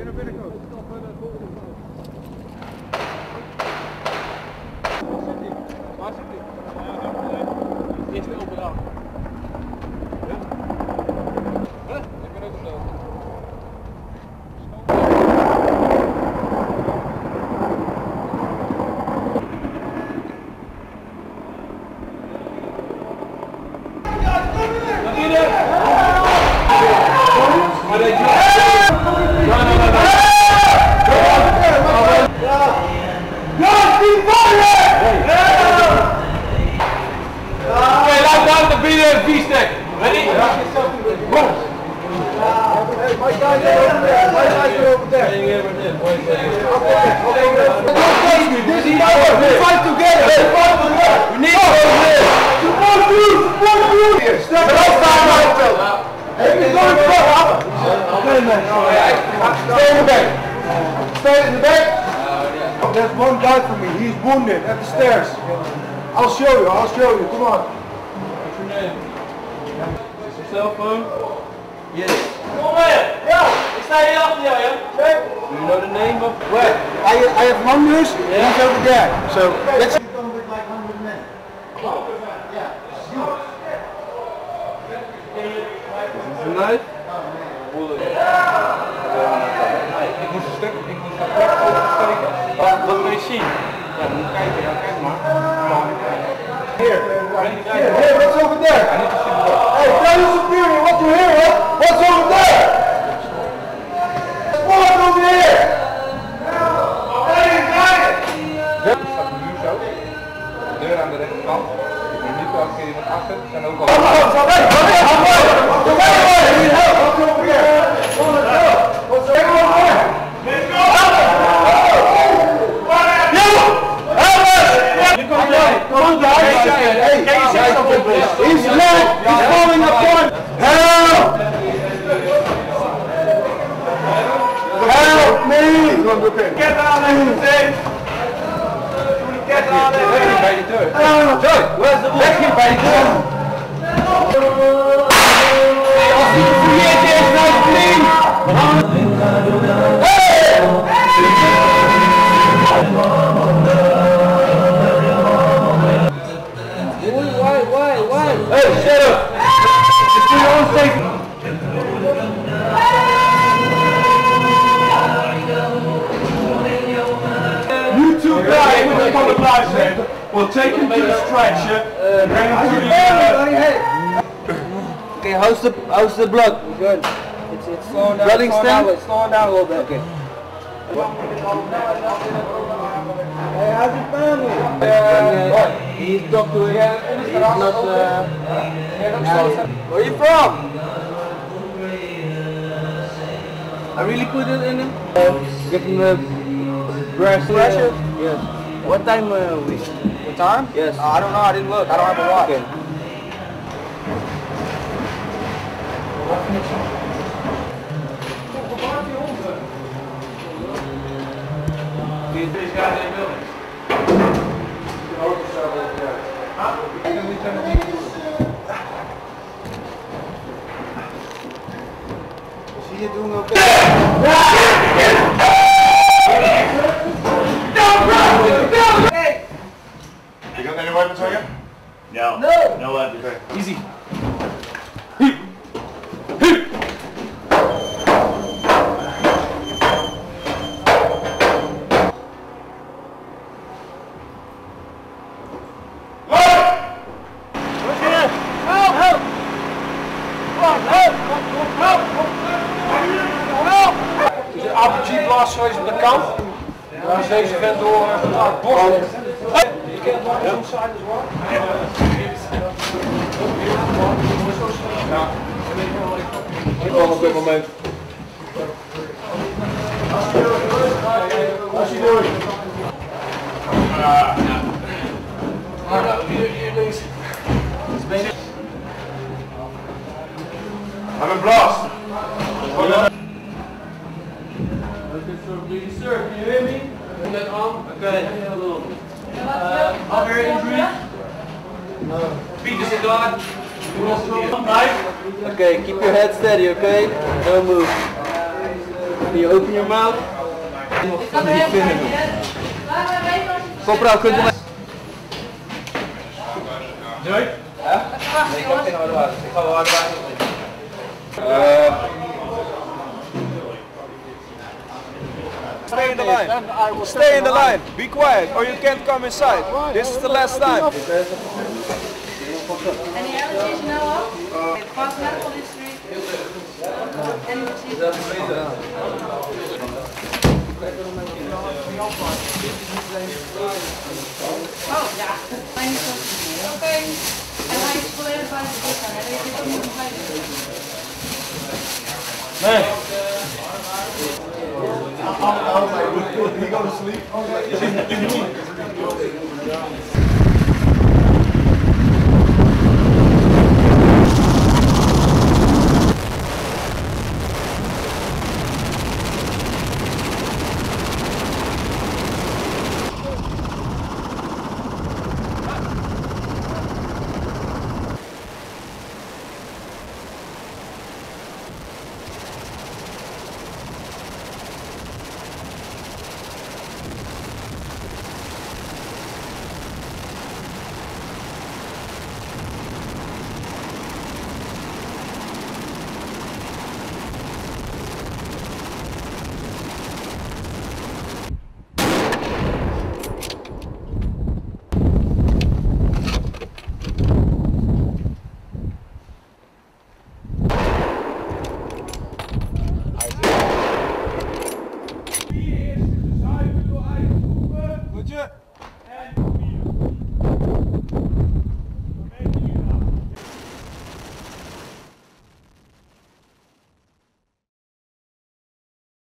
Je naar binnen komen? Waar zit hij? Eerste open naar binnen een biestek. Ready? My guys are over there. My guys are over there. This is our we fight together. We fight together. We need to go there. Support you, support you. Step up. Hey, we're going forward. Okay, man. Stay in the back. Stay in the back. There's one guy for me. He's wounded at the stairs. I'll show you. I'll show you. Come on. Cell phone? Yes. Kom maar! Ja! Ik sta hier achter jou, ja? Do you know the name of... Wait, I, I have Mongoose, and he's over there. So let's. Is een knife? Ik moest een stuk, ik moest een stuk oversteken. Wat, wat wil je zien? Ja, moet kijken, ja, kijk maar. Here, what's over there? fucking happen and I'll go. Come help. Help! Help here, let him, baby, do it. Where's the Let him, baby, do it. Will take him to the stretcher, bring him to the Okay, how's the how's the blood? Good. It's it's slowing down. Blooding slowing down, it's slowing down a little bit. Okay. Hey, how's your family? Uh, he's doctor. He's not. Uh, where are you from? I really put it in him. Uh, give him the breast pressure. Yes. What time uh, we? What time? Yes. Uh, I don't know. I didn't look. I don't have a watch. Okay. These guys in buildings. Zie je No. No. No. Easy. Er is een RPG blast geweest op de kant. Daar is deze vent door het bos. Je kent nog zo'n side as well? Ik kom op dit moment. What's he doing? Maar nou, hier, hier links. I'm in blast. Sir, can you hear me? In that arm? Okay. Uh, injuries? Feet is god. Okay, keep your head steady, okay? Don't move. You open your mouth. Koprouw, kunt u mij... Doei. Nee, ik heb geen harde water. Ik ga wel harde water Stay in the line. Stay in the line. Be quiet or you can't come inside. This is the last time. Any allergies now up? Past medical? Any procedure? Oh ja, mijn is Oké. En hij is volledig buiten de gaan. Hij weet niet bij I was like, he go to sleep. I was like,